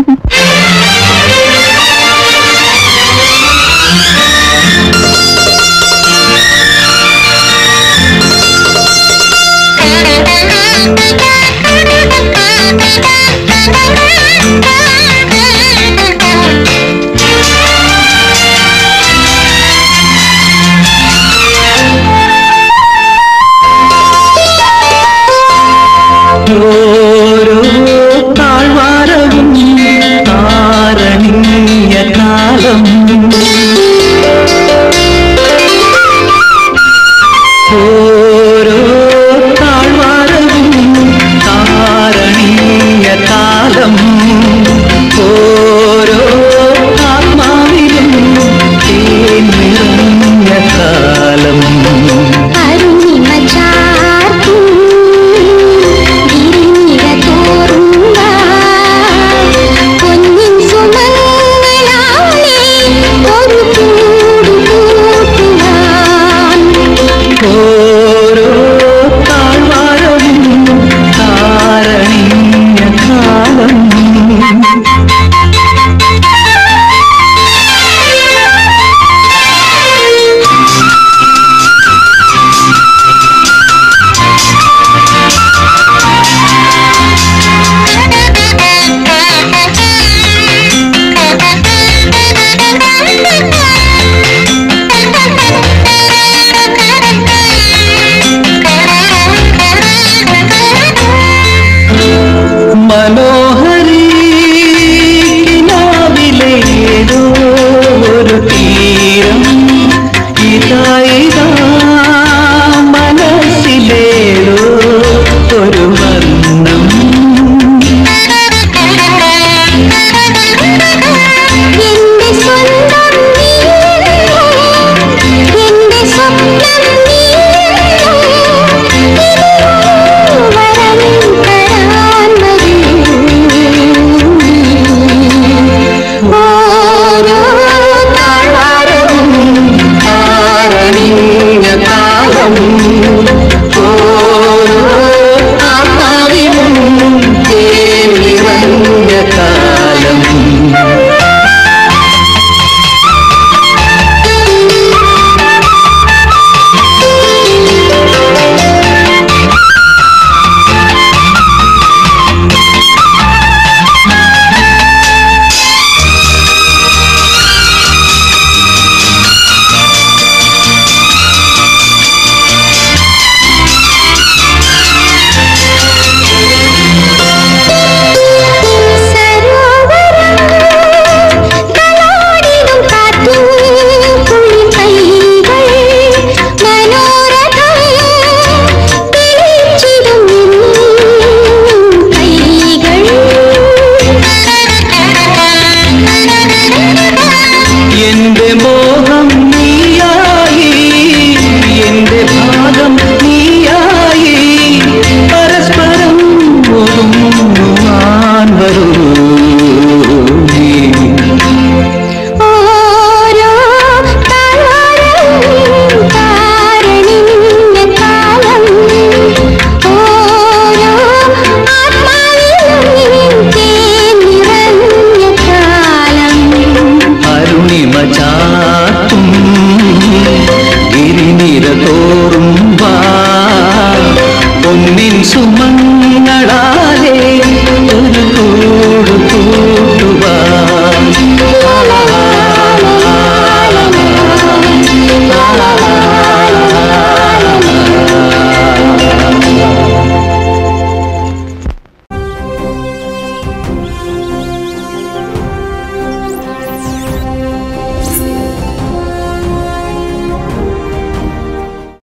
you Hallelujah.